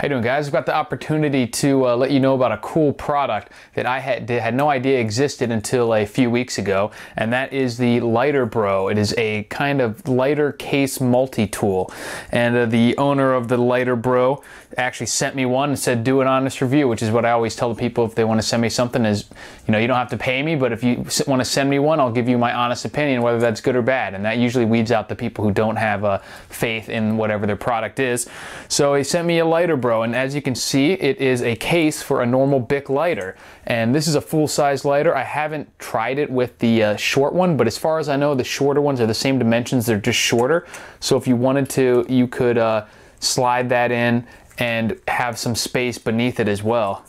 How you doing guys? I've got the opportunity to uh, let you know about a cool product that I had, had no idea existed until a few weeks ago, and that is the LighterBro. It is a kind of lighter case multi-tool, and uh, the owner of the LighterBro actually sent me one and said do an honest review, which is what I always tell the people if they want to send me something is, you know, you don't have to pay me, but if you want to send me one, I'll give you my honest opinion, whether that's good or bad, and that usually weeds out the people who don't have uh, faith in whatever their product is. So he sent me a LighterBro and as you can see it is a case for a normal Bic lighter. And this is a full-size lighter. I haven't tried it with the uh, short one but as far as I know the shorter ones are the same dimensions. They're just shorter. So if you wanted to you could uh, slide that in and have some space beneath it as well.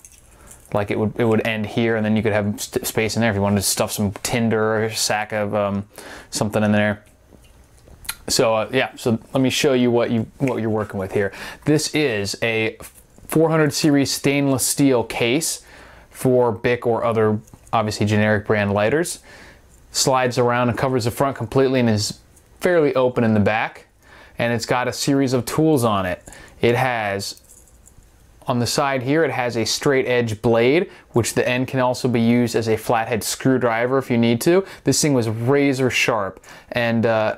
Like it would it would end here and then you could have space in there if you wanted to stuff some tinder or sack of um, something in there so uh, yeah, so let me show you what you what you're working with here. This is a 400 series stainless steel case for Bic or other obviously generic brand lighters. Slides around and covers the front completely and is fairly open in the back. And it's got a series of tools on it. It has on the side here, it has a straight edge blade, which the end can also be used as a flathead screwdriver if you need to. This thing was razor sharp and uh,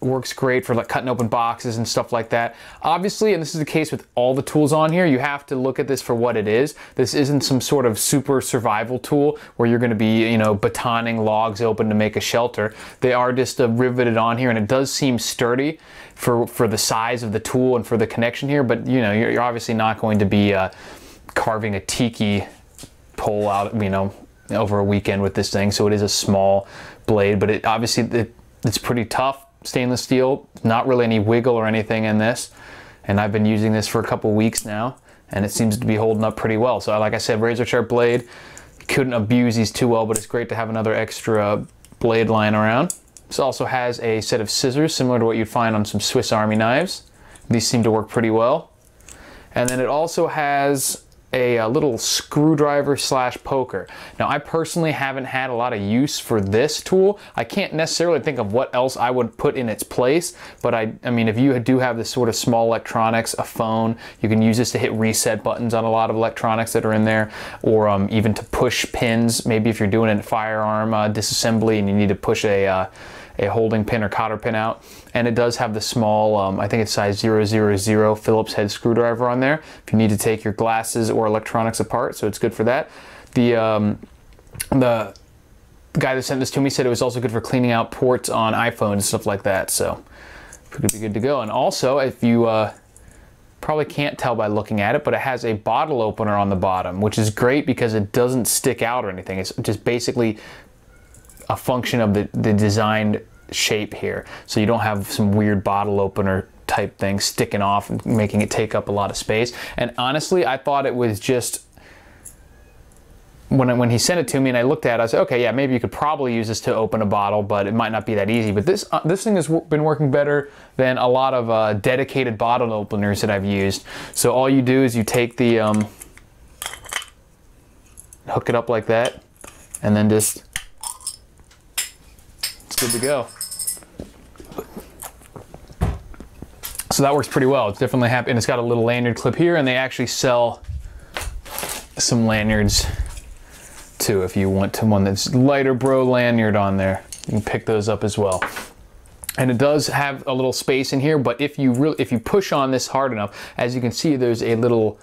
works great for like cutting open boxes and stuff like that. Obviously, and this is the case with all the tools on here, you have to look at this for what it is. This isn't some sort of super survival tool where you're gonna be, you know, batoning logs open to make a shelter. They are just uh, riveted on here and it does seem sturdy for, for the size of the tool and for the connection here, but you know, you're, you're obviously not going to be uh, carving a tiki pole out, you know, over a weekend with this thing. So it is a small blade, but it obviously, it, it's pretty tough stainless steel, not really any wiggle or anything in this. And I've been using this for a couple weeks now and it seems to be holding up pretty well. So like I said, razor sharp blade, couldn't abuse these too well, but it's great to have another extra blade lying around. This also has a set of scissors similar to what you'd find on some Swiss Army knives. These seem to work pretty well. And then it also has a, a, little screwdriver slash poker. Now I personally haven't had a lot of use for this tool. I can't necessarily think of what else I would put in its place, but I, I mean if you do have this sort of small electronics, a phone, you can use this to hit reset buttons on a lot of electronics that are in there, or um, even to push pins, maybe if you're doing a firearm uh, disassembly and you need to push a uh, a holding pin or cotter pin out. And it does have the small, um, I think it's size 000 Phillips head screwdriver on there if you need to take your glasses or electronics apart, so it's good for that. The, um, the guy that sent this to me said it was also good for cleaning out ports on iPhones and stuff like that, so could be good to go. And also, if you uh, probably can't tell by looking at it, but it has a bottle opener on the bottom, which is great because it doesn't stick out or anything. It's just basically a function of the, the designed shape here. So you don't have some weird bottle opener type thing sticking off and making it take up a lot of space. And honestly, I thought it was just when, when he sent it to me and I looked at it, I said, okay, yeah, maybe you could probably use this to open a bottle, but it might not be that easy. But this, uh, this thing has been working better than a lot of uh, dedicated bottle openers that I've used. So all you do is you take the, um, hook it up like that, and then just good to go. So that works pretty well. It's definitely happy, and it's got a little lanyard clip here, and they actually sell some lanyards too if you want to one that's LighterBro lanyard on there. You can pick those up as well. And it does have a little space in here, but if you really if you push on this hard enough, as you can see, there's a little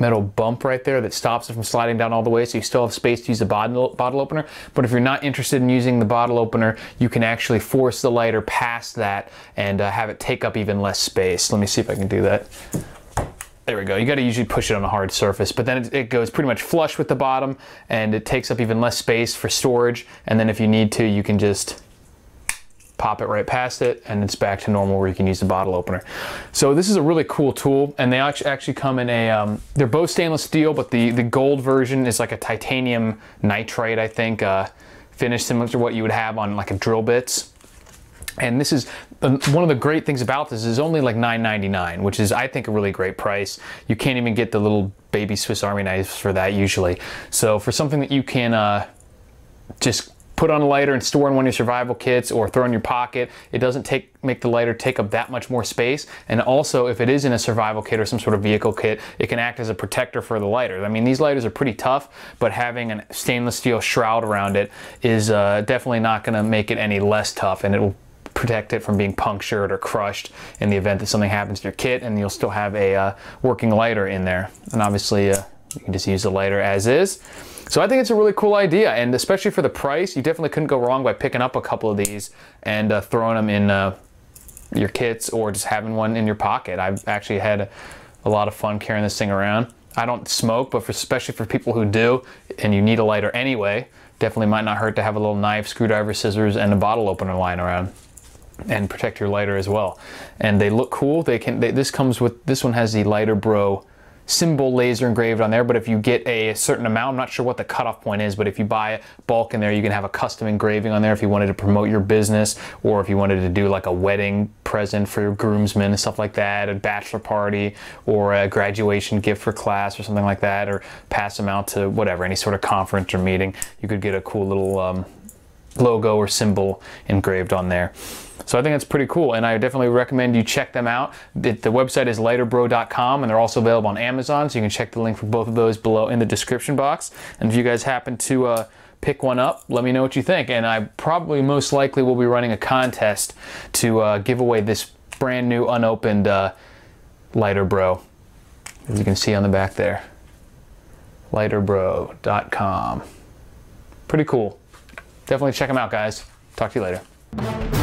metal bump right there that stops it from sliding down all the way so you still have space to use the bottle, bottle opener. But if you're not interested in using the bottle opener, you can actually force the lighter past that and uh, have it take up even less space. Let me see if I can do that. There we go. You got to usually push it on a hard surface, but then it, it, goes pretty much flush with the bottom and it takes up even less space for storage. And then if you need to, you can just pop it right past it and it's back to normal where you can use the bottle opener. So this is a really cool tool and they actually come in a, um, they're both stainless steel, but the, the gold version is like a titanium nitride, I think, uh, finish similar to what you would have on like a drill bits. And this is one of the great things about this is only like $9.99, which is I think a really great price. You can't even get the little baby Swiss Army knives for that usually. So for something that you can uh, just put on a lighter and store in one of your survival kits or throw in your pocket. It doesn't take make the lighter take up that much more space. And also, if it is in a survival kit or some sort of vehicle kit, it can act as a protector for the lighter. I mean, these lighters are pretty tough, but having a stainless steel shroud around it is uh, definitely not going to make it any less tough, and it will protect it from being punctured or crushed in the event that something happens to your kit, and you'll still have a uh, working lighter in there. And obviously, uh, you can just use the lighter as is. So I think it's a really cool idea, and especially for the price, you definitely couldn't go wrong by picking up a couple of these and uh, throwing them in uh, your kits or just having one in your pocket. I've actually had a, lot of fun carrying this thing around. I don't smoke, but for, especially for people who do, and you need a lighter anyway, definitely might not hurt to have a little knife, screwdriver, scissors, and a bottle opener lying around and protect your lighter as well. And they look cool. They can. They, this comes with. This one has the LighterBro symbol laser engraved on there, but if you get a certain amount, I'm not sure what the cutoff point is, but if you buy bulk in there, you can have a custom engraving on there if you wanted to promote your business or if you wanted to do like a wedding present for your groomsmen and stuff like that, a bachelor party or a graduation gift for class or something like that, or pass them out to whatever, any sort of conference or meeting. You could get a cool little um, logo or symbol engraved on there. So I think that's pretty cool, and I definitely recommend you check them out. The, the website is lighterbro.com, and they're also available on Amazon, so you can check the link for both of those below in the description box. And if you guys happen to uh, pick one up, let me know what you think. And I probably most likely will be running a contest to uh, give away this brand new unopened uh, LighterBro, as you can see on the back there. Lighterbro.com. Pretty cool. Definitely check them out, guys. Talk to you later.